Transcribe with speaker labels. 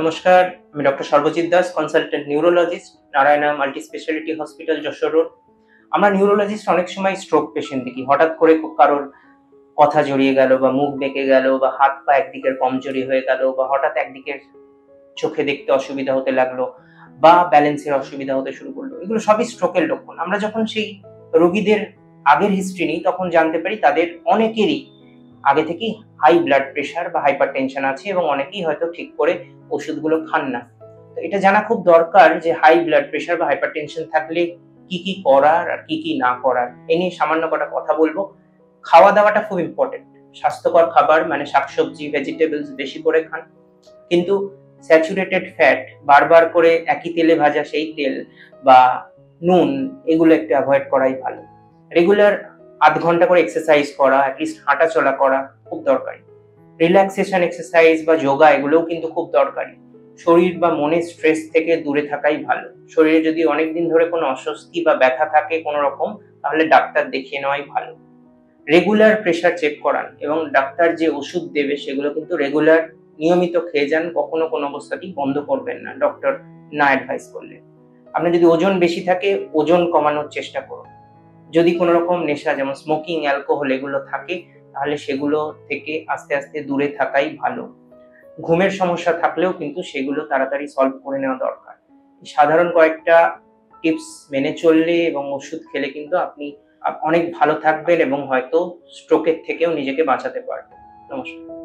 Speaker 1: নমস্কার, আমি doctor Sarbajit Das consultant neurologist Narayana multi speciality hospital Jessore road আমরা neurologist অনেক সময় স্ট্রোক পেশেন্ট দেখি। হঠাৎ করে কারোর কথা জড়িয়ে গেল বা মুখ বেঁকে গেল বা হাত পা একদিকের কমজোরি হয়ে গেল বা হঠাৎ একদিকের চোখে দেখতে অসুবিধা হতে লাগল বা ব্যালেন্সের অসুবিধা হতে শুরু করল। এগুলো সবই স্ট্রোকের লক্ষণ। আমরা যখন সেই রোগীদের আগের হিস্ট্রি নিই, তখন জানতে পারি তাদের অনেকেরই আগে থেকেই হাই ব্লাড প্রেশার বা হাইপার টেনশন আছে এবং অনেকেই হয়তো ঠিক করে ওষুধগুলো খান না। তো এটা জানা খুব দরকার যে হাই ব্লাড প্রেশার বা হাইপার টেনশন থাকলে কি কি করার আর কি কি না করার। এ নিয়ে সামান্য কটা কথা বলব। খাওয়া দাওয়াটা খুব ইম্পর্টেন্ট স্বাস্থ্যকর খাবার মানে শাকসবজি ভেজিটেবলস বেশি করে খান। কিন্তু স্যাচুরেটেড ফ্যাট বারবার করে একই তেলে ভাজা সেই তেল বা নুন, এগুলো একটু অ্যাভয়েড করাই ভালো। রেগুলার আধ ঘণ্টা করে এক্সারসাইজ করা অ্যাটলিস্ট হাঁটা চলা করা খুব দরকারি। রিল্যাক্সেশন এক্সারসাইজ বা যোগা এগুলোও কিন্তু খুব দরকারি। শরীর বা মনের স্ট্রেস থেকে দূরে থাকাই ভালো। শরীরে যদি অনেকদিন ধরে কোনো অস্বস্তি বা ব্যথা থাকে কোনো রকম, তাহলে ডাক্তার দেখিয়ে নেওয়াই ভালো। রেগুলার প্রেশার চেক করান এবং ডাক্তার যে ওষুধ দেবে সেগুলো কিন্তু রেগুলার নিয়মিত খেয়ে যান, কখনো কোনো অবস্থাতেই বন্ধ করবেন না। ডক্টর না অ্যাডভাইস করলে। আপনার যদি ওজন বেশি থাকে, ওজন কমানোর চেষ্টা করুন। যদি কোনো রকম নেশা, যেমন স্মোকিং অ্যালকোহল এগুলো থাকে, তাহলে সেগুলো থেকে আস্তে আস্তে দূরে থাকাই ভালো। ঘুমের সমস্যা থাকলেও কিন্তু সেগুলো তাড়াতাড়ি সলভ করে নেওয়া দরকার। সাধারণ কয়েকটা টিপস মেনে চললে এবং ওষুধ খেলে কিন্তু আপনি অনেক ভালো থাকবেন এবং হয়তো স্ট্রোকের থেকেও নিজেকে বাঁচাতে পারবেন। নমস্কার।